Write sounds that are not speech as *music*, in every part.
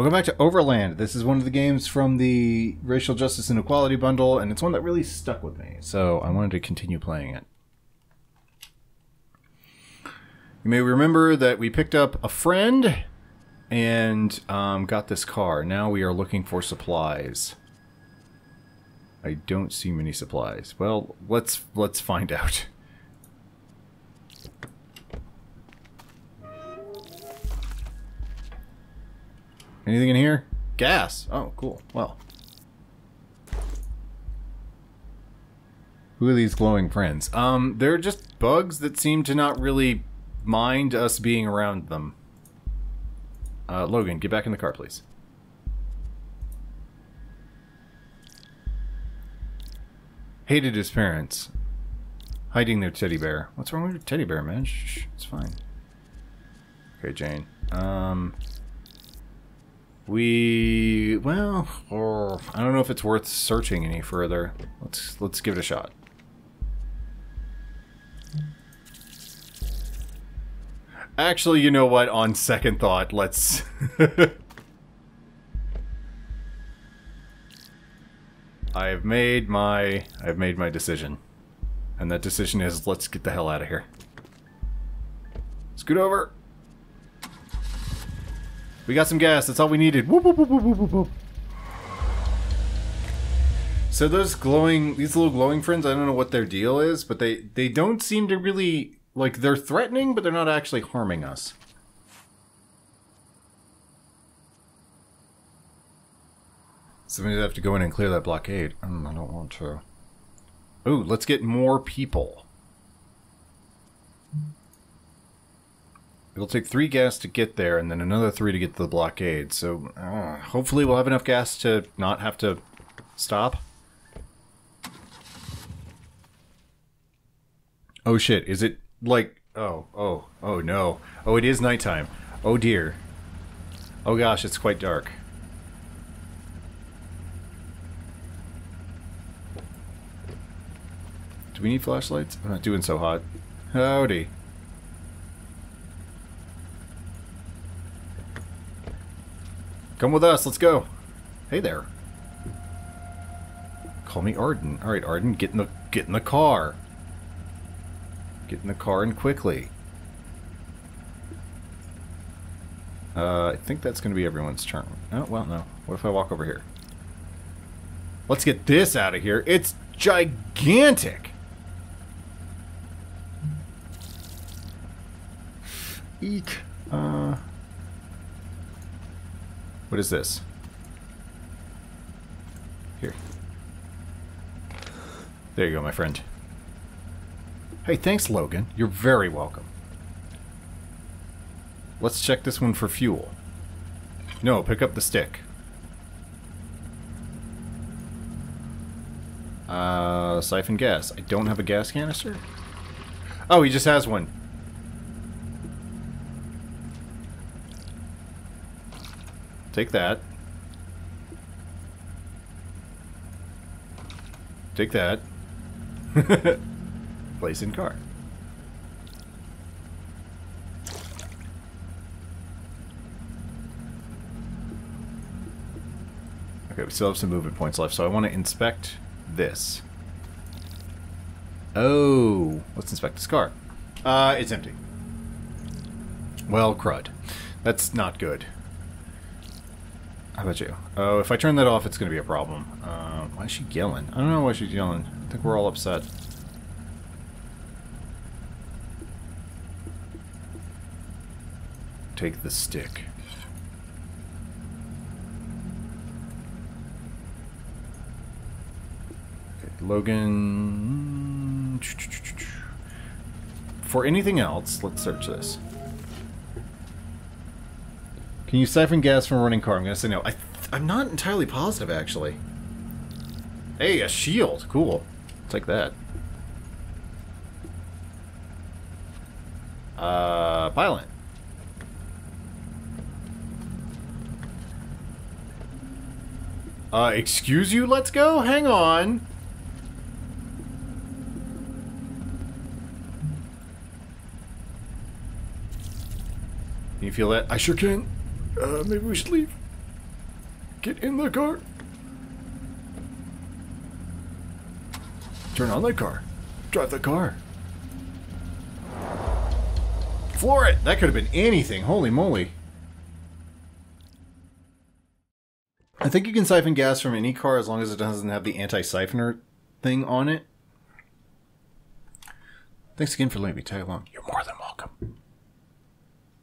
Welcome back to Overland. This is one of the games from the Racial Justice and Equality bundle, and it's one that really stuck with me, so I wanted to continue playing it. You may remember that we picked up a friend and um, got this car. Now we are looking for supplies. I don't see many supplies. Well, let's let's find out. Anything in here? Gas. Oh, cool. Well. Who are these glowing friends? Um, they're just bugs that seem to not really mind us being around them. Uh, Logan, get back in the car, please. Hated his parents. Hiding their teddy bear. What's wrong with your teddy bear, man? Shh, it's fine. Okay, Jane. Um... We well, or I don't know if it's worth searching any further. Let's let's give it a shot. Actually, you know what? On second thought, let's *laughs* I've made my I've made my decision. And that decision is let's get the hell out of here. Scoot over. We got some gas. That's all we needed. Whoop, whoop, whoop, so those glowing, these little glowing friends, I don't know what their deal is, but they, they don't seem to really, like, they're threatening, but they're not actually harming us. Somebody's have to go in and clear that blockade. Mm, I don't want to. Ooh, let's get more people. It'll take three gas to get there, and then another three to get to the blockade. So uh, hopefully we'll have enough gas to not have to stop. Oh shit, is it like... Oh, oh, oh no. Oh, it is nighttime. Oh dear. Oh gosh, it's quite dark. Do we need flashlights? I'm not doing so hot. Howdy. Come with us, let's go. Hey there. Call me Arden. Alright, Arden, get in the get in the car. Get in the car and quickly. Uh, I think that's going to be everyone's turn. Oh, well, no. What if I walk over here? Let's get this out of here. It's gigantic! Eek. Uh... What is this? Here. There you go, my friend. Hey, thanks, Logan. You're very welcome. Let's check this one for fuel. No, pick up the stick. Uh, siphon gas. I don't have a gas canister? Oh, he just has one. Take that. Take that. *laughs* Place in car. Okay, we still have some movement points left, so I want to inspect this. Oh, let's inspect this car. Uh, it's empty. Well, crud. That's not good. How about you? Oh, if I turn that off, it's going to be a problem. Uh, why is she yelling? I don't know why she's yelling. I think we're all upset. Take the stick. Logan... For anything else, let's search this. Can you siphon gas from a running car? I'm to say no. I I'm not entirely positive, actually. Hey, a shield. Cool. Take that. Uh, pilot. Uh, excuse you? Let's go? Hang on. Can you feel that? I sure can. Uh, maybe we should leave. Get in the car. Turn on the car. Drive the car. Floor it! That could have been anything. Holy moly. I think you can siphon gas from any car as long as it doesn't have the anti-siphoner thing on it. Thanks again for letting me tag along. You're more than welcome.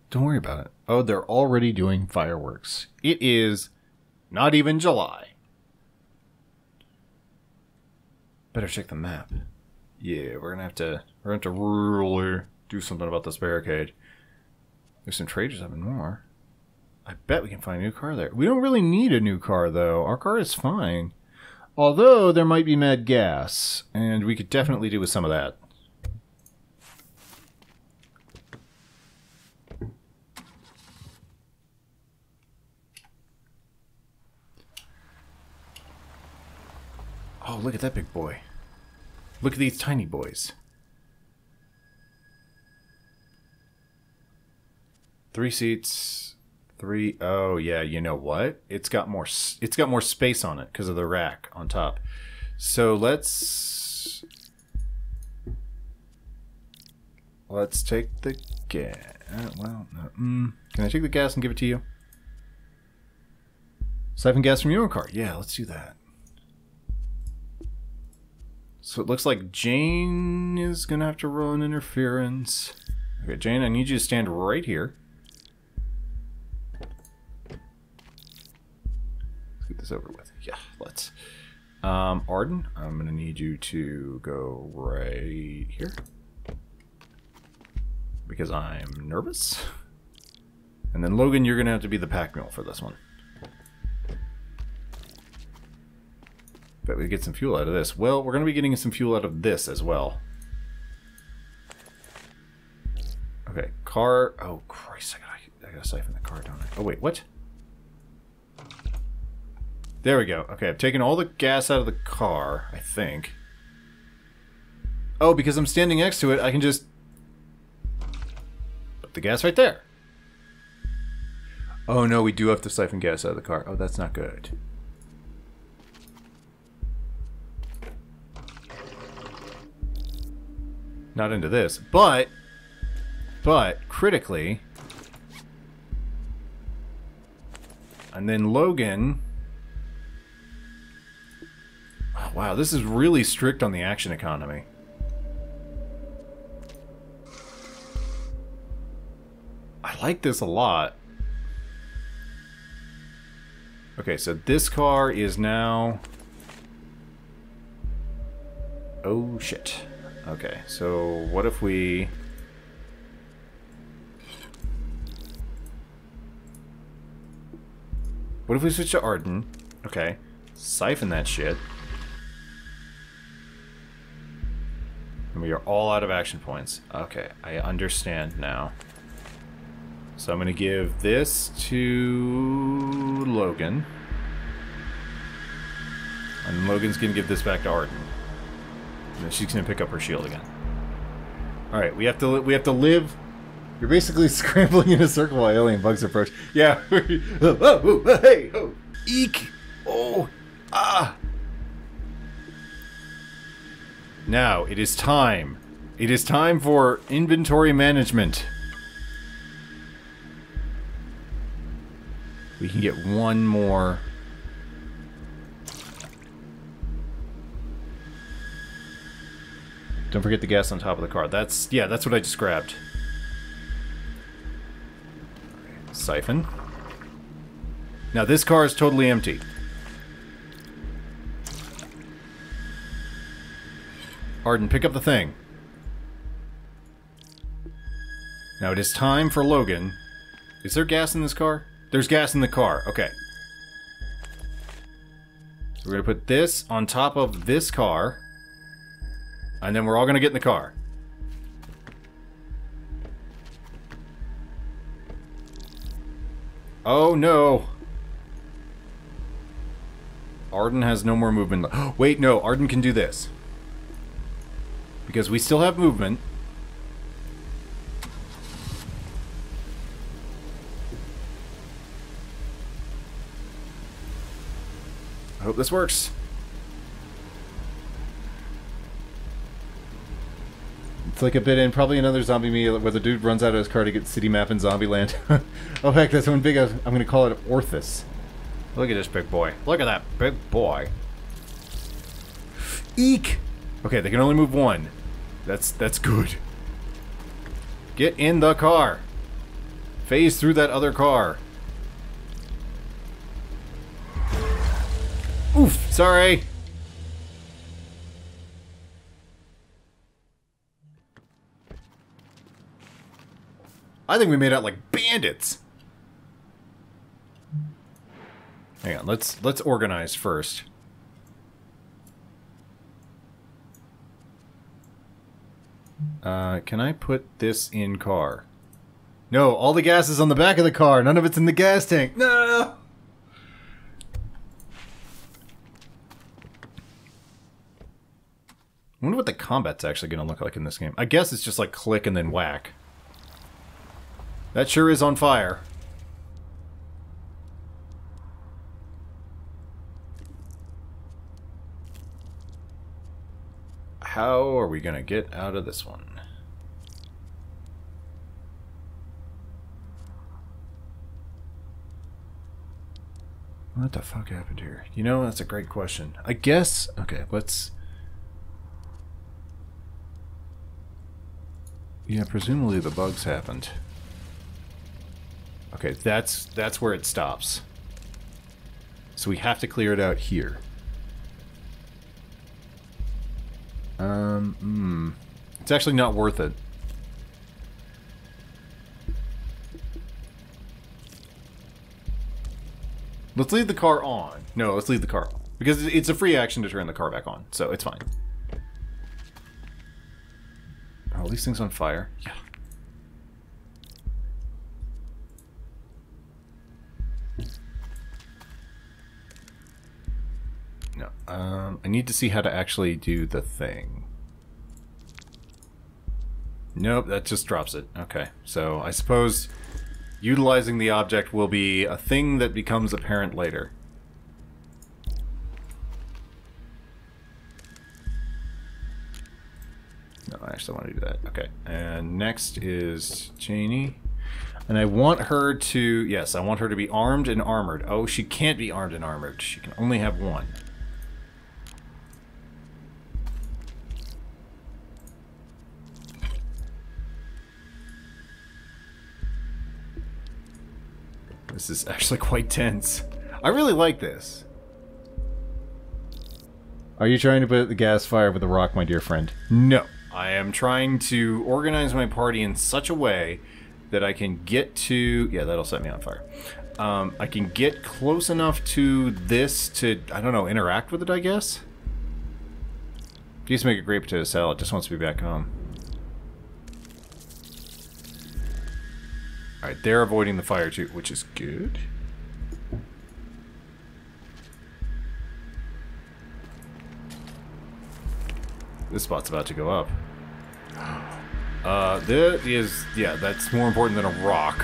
Don't worry about it. Oh, they're already doing fireworks. It is not even July. Better check the map. Yeah, we're gonna have to we're gonna have to really do something about this barricade. There's some traders up in more. I bet we can find a new car there. We don't really need a new car though. Our car is fine. Although there might be mad gas, and we could definitely do with some of that. Oh, look at that big boy. Look at these tiny boys. Three seats, three. Oh yeah, you know what? It's got more. It's got more space on it because of the rack on top. So let's let's take the gas. Well, no. Mm, can I take the gas and give it to you? Siphon gas from your car. Yeah, let's do that. So it looks like Jane is going to have to run interference. Okay, Jane, I need you to stand right here. Let's get this over with. Yeah, let's. Um, Arden, I'm going to need you to go right here. Because I'm nervous. And then Logan, you're going to have to be the pack mule for this one. Bet we get some fuel out of this. Well, we're going to be getting some fuel out of this as well. Okay, car... Oh, Christ, I gotta, I gotta siphon the car, don't I? Oh, wait, what? There we go. Okay, I've taken all the gas out of the car, I think. Oh, because I'm standing next to it, I can just... Put the gas right there. Oh, no, we do have to siphon gas out of the car. Oh, that's not good. Not into this. But, but, critically, and then Logan... Oh, wow, this is really strict on the action economy. I like this a lot. Okay, so this car is now... Oh, shit. Okay, so what if we... What if we switch to Arden? Okay. Siphon that shit. And we are all out of action points. Okay, I understand now. So I'm going to give this to Logan. And Logan's going to give this back to Arden. And she's gonna pick up her shield again. All right, we have to we have to live. You're basically *laughs* scrambling in a circle while alien bugs approach. Yeah. *laughs* oh, oh, oh, hey, oh, eek, oh, ah. Now it is time. It is time for inventory management. We can get one more Don't forget the gas on top of the car. That's, yeah, that's what I just grabbed. Siphon. Now this car is totally empty. Arden, pick up the thing. Now it is time for Logan. Is there gas in this car? There's gas in the car. Okay. We're going to put this on top of this car. And then we're all gonna get in the car. Oh no! Arden has no more movement. *gasps* Wait, no, Arden can do this. Because we still have movement. I hope this works. It's like a bit in probably another zombie me where the dude runs out of his car to get city map in Zombieland. *laughs* oh heck, that's one big. I'm gonna call it Orthus. Look at this big boy. Look at that big boy. Eek! Okay, they can only move one. That's that's good. Get in the car. Phase through that other car. Oof, sorry. I think we made out like bandits. Hang on, let's let's organize first. Uh, can I put this in car? No, all the gas is on the back of the car. None of it's in the gas tank. No. I wonder what the combat's actually going to look like in this game. I guess it's just like click and then whack. That sure is on fire. How are we going to get out of this one? What the fuck happened here? You know, that's a great question. I guess... Okay, let's... Yeah, presumably the bugs happened. Okay, that's that's where it stops. So we have to clear it out here. Um, hmm. It's actually not worth it. Let's leave the car on. No, let's leave the car. Because it's a free action to turn the car back on, so it's fine. Oh, these things on fire. Yeah. Um, I need to see how to actually do the thing. Nope, that just drops it. Okay, so I suppose Utilizing the object will be a thing that becomes apparent later. No, I actually want to do that. Okay, and next is Janie. And I want her to, yes, I want her to be armed and armored. Oh, she can't be armed and armored. She can only have one. This is actually quite tense. I really like this. Are you trying to put the gas fire with a rock, my dear friend? No. I am trying to organize my party in such a way that I can get to... Yeah, that'll set me on fire. Um, I can get close enough to this to, I don't know, interact with it, I guess? Used to make a great potato salad, just wants to be back home. Alright, they're avoiding the fire too, which is good. This spot's about to go up. *gasps* Uh, that is, yeah, that's more important than a rock.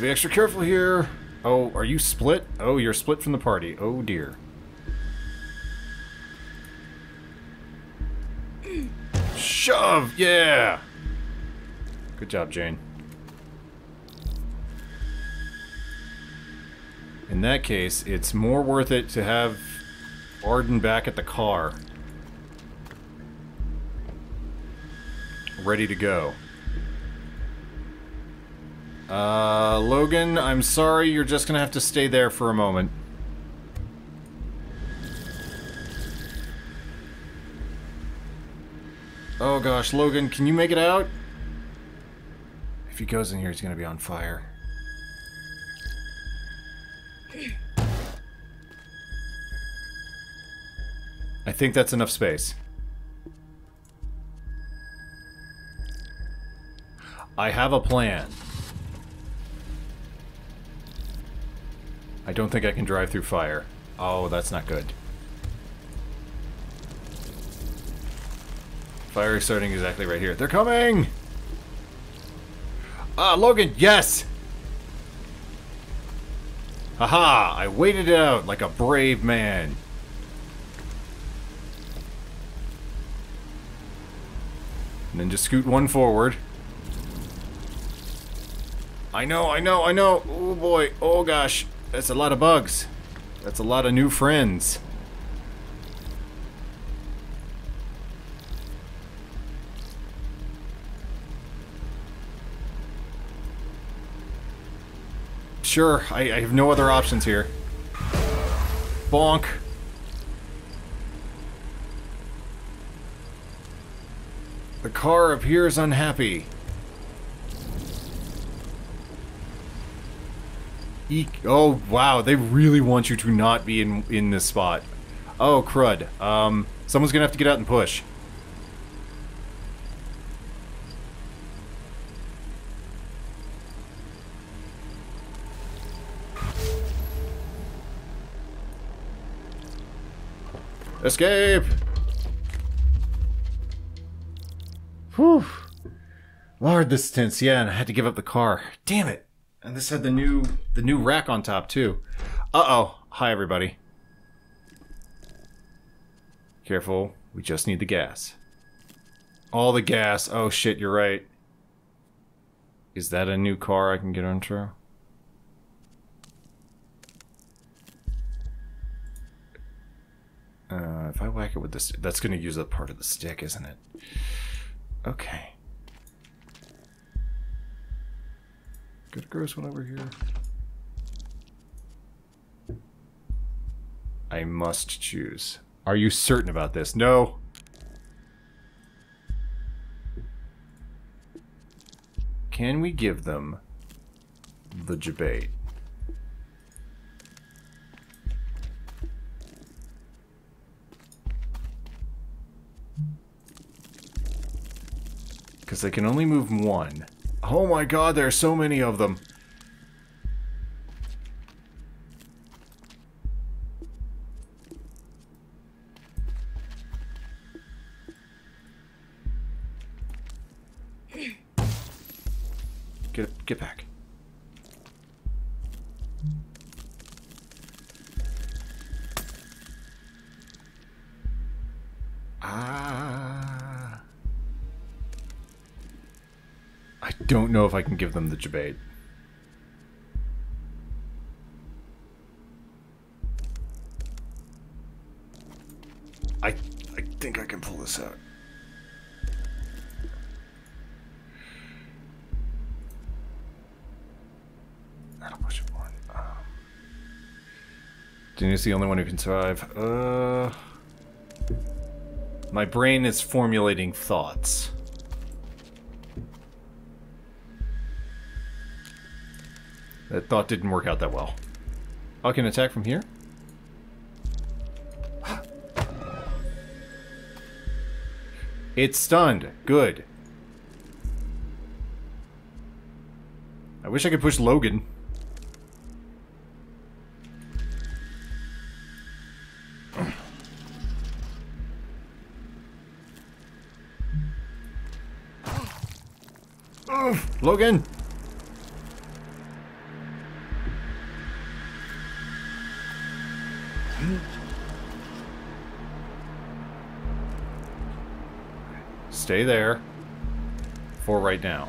Let's be extra careful here. Oh, are you split? Oh, you're split from the party. Oh dear. Shove! Yeah! Good job, Jane. In that case, it's more worth it to have Arden back at the car. Ready to go. Uh, Logan, I'm sorry, you're just gonna have to stay there for a moment. Oh gosh, Logan, can you make it out? If he goes in here, he's gonna be on fire. I think that's enough space. I have a plan. I don't think I can drive through fire. Oh, that's not good. Fire is starting exactly right here. They're coming! Ah, Logan, yes! Haha, I waited it out like a brave man. And then just scoot one forward. I know, I know, I know. Oh boy, oh gosh. That's a lot of bugs. That's a lot of new friends. Sure, I, I have no other options here. Bonk. The car appears unhappy. Oh, wow. They really want you to not be in, in this spot. Oh, crud. Um, someone's gonna have to get out and push. Escape! Whew. Lord, this is tense. Yeah, and I had to give up the car. Damn it. And this had the new the new rack on top too. Uh-oh. Hi everybody. Careful. We just need the gas. All the gas. Oh shit, you're right. Is that a new car I can get onto? Uh, if I whack it with this, that's going to use up part of the stick, isn't it? Okay. Get a gross one over here. I must choose. Are you certain about this? No. Can we give them the debate? Because they can only move one. Oh my god, there are so many of them. Give them the debate. I I think I can pull this out. That'll push it one. Um, Daniel's the only one who can survive. Uh, my brain is formulating thoughts. That thought didn't work out that well. I can attack from here? It's stunned. Good. I wish I could push Logan. Logan! Stay there. For right now.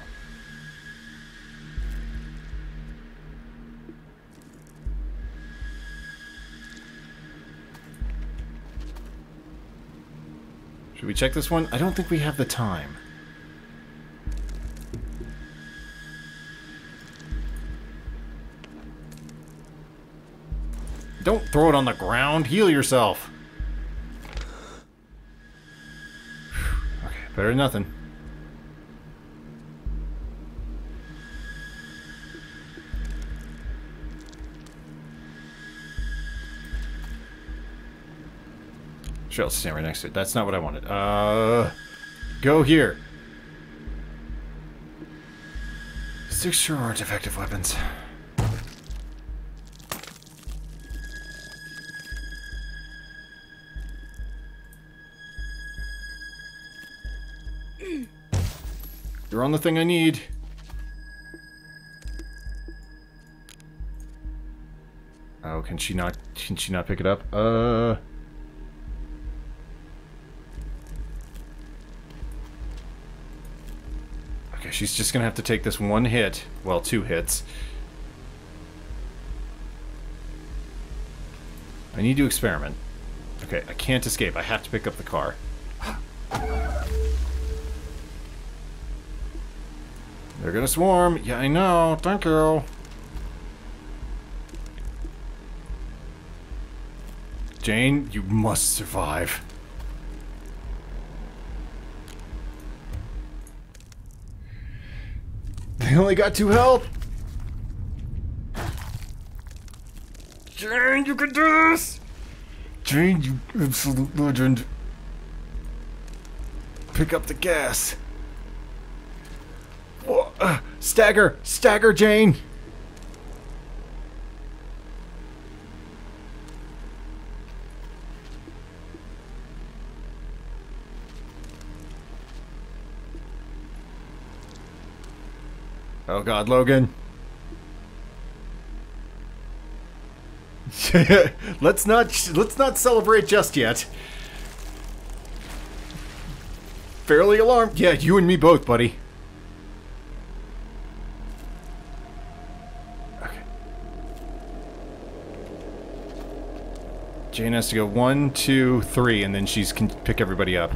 Should we check this one? I don't think we have the time. Don't throw it on the ground. Heal yourself. Better than nothing. Sure, I'll stand right next to it. That's not what I wanted. Uh, go here. Six sure aren't effective weapons. You're on the thing I need. Oh, can she not, can she not pick it up? Uh... Okay, she's just gonna have to take this one hit. Well, two hits. I need to experiment. Okay, I can't escape. I have to pick up the car. They're gonna swarm. Yeah, I know. Thank you. Jane, you must survive. They only got two health. Jane, you can do this! Jane, you absolute legend. Pick up the gas. Uh, stagger! Stagger, Jane! Oh god, Logan. *laughs* let's not let's not celebrate just yet. Fairly alarmed. Yeah, you and me both, buddy. Jane has to go one, two, three, and then she's can pick everybody up.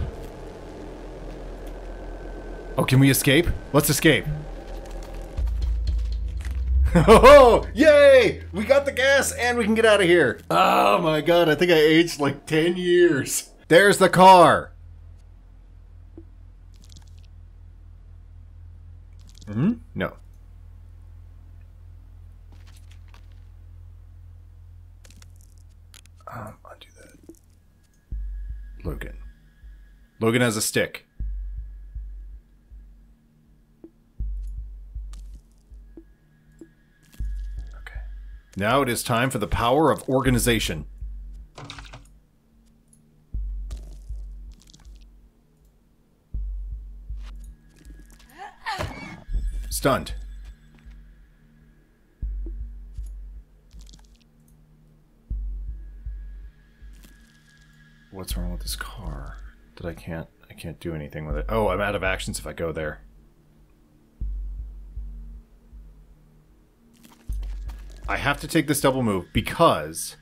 Oh, can we escape? Let's escape. *laughs* Oh, yay! We got the gas and we can get out of here. Oh my god, I think I aged like 10 years. There's the car. Hmm? No. Um, undo that. Logan. Logan has a stick. Okay. Now it is time for the power of organization. Stunned. What's wrong with this car? That I can't I can't do anything with it. Oh, I'm out of actions if I go there. I have to take this double move because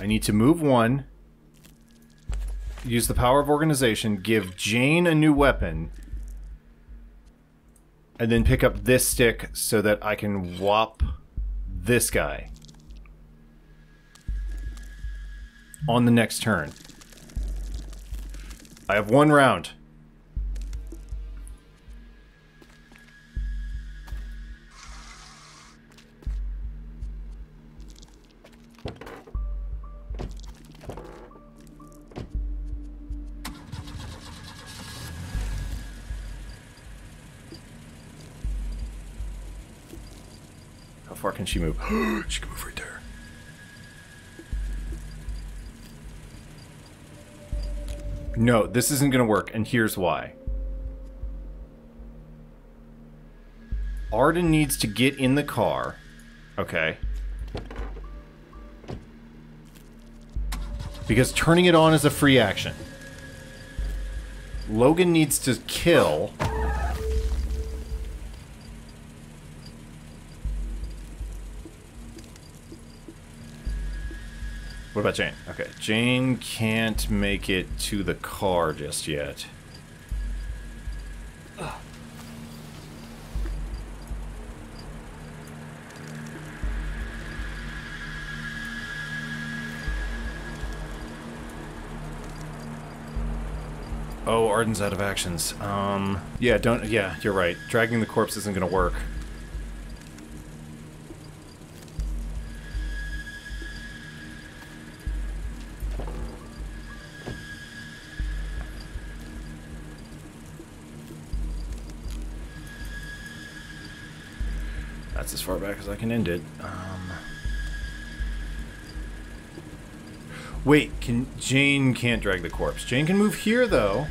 I need to move one, use the power of organization, give Jane a new weapon, and then pick up this stick so that I can whop this guy on the next turn. I have one round. How far can she move? *gasps* she can No, this isn't going to work, and here's why. Arden needs to get in the car. Okay. Because turning it on is a free action. Logan needs to kill What about Jane? Okay, Jane can't make it to the car just yet. Oh, Arden's out of actions. Um, yeah, don't, yeah, you're right. Dragging the corpse isn't gonna work. Can end it. Um, Wait, can Jane can't drag the corpse. Jane can move here though.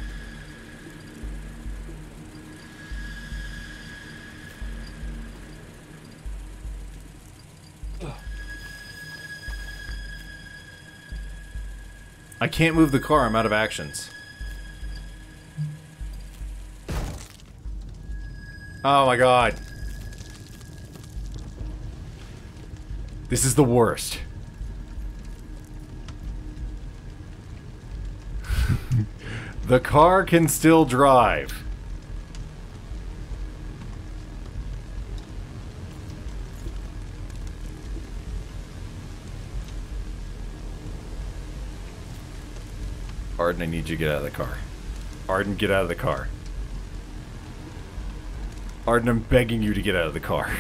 I can't move the car, I'm out of actions. Oh my god. This is the worst. *laughs* the car can still drive. Arden, I need you to get out of the car. Arden, get out of the car. Arden, I'm begging you to get out of the car.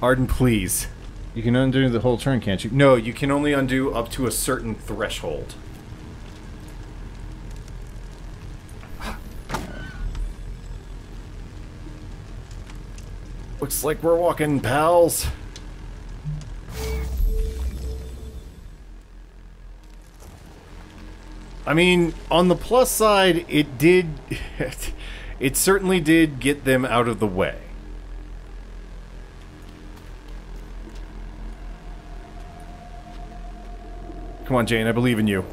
Arden, please. You can undo the whole turn, can't you? No, you can only undo up to a certain threshold. *sighs* Looks like we're walking, pals. I mean, on the plus side, it did... *laughs* it certainly did get them out of the way. Come on, Jane, I believe in you.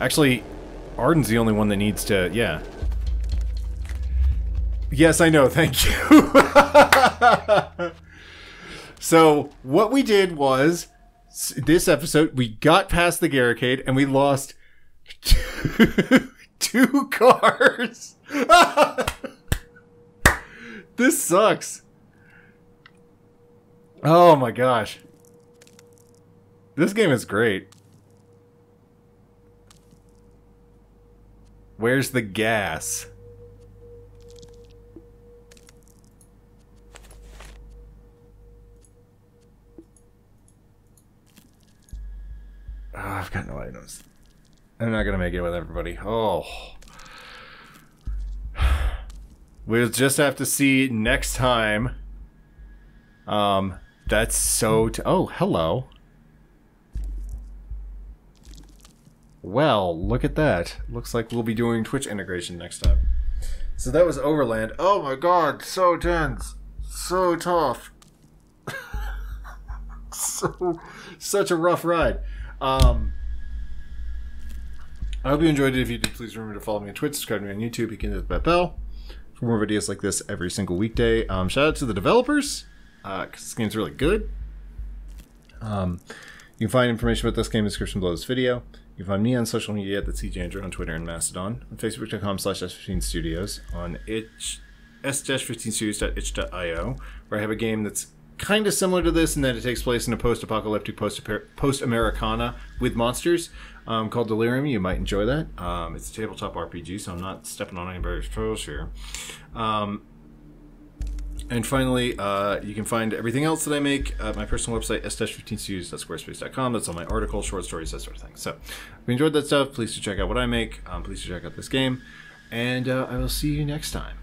Actually, Arden's the only one that needs to... yeah. Yes, I know, *laughs* thank you. *laughs* So what we did was this episode we got past the barricade and we lost *laughs* two, two cars. this sucks. Oh my gosh. This game is great. Where's the gas? Oh, I've got no items. I'm not gonna make it with everybody. Oh. We'll just have to see next time. Um, that's so... oh, hello. Well, look at that. Looks like we'll be doing Twitch integration next time. So that was Overland. Oh my god, so tense. So tough. *laughs* so such a rough ride. Um, I hope you enjoyed it. If you did, please remember to follow me on Twitch, subscribe to me on YouTube. You can hit that bell for more videos like this every single weekday. Um, shout out to the developers uh, this game's really good. Um, you can find information about this game in the description below this video. You can find me on social media at the Siege Andrew on Twitter and Mastodon, on Facebook.com slash S15 Studios, on itch, s-15studios.itch.io, where I have a game that's kind of similar to this in that it takes place in a post-apocalyptic post-Americana with monsters um, called Delirium. You might enjoy that. Um, it's a tabletop RPG, so I'm not stepping on anybody's toes here. Um, and finally, uh, you can find everything else that I make at my personal website, s-15studios.squarespace.com. That's all my articles, short stories, that sort of thing. So if you enjoyed that stuff, please do check out what I make. Um, please do check out this game. And uh, I will see you next time.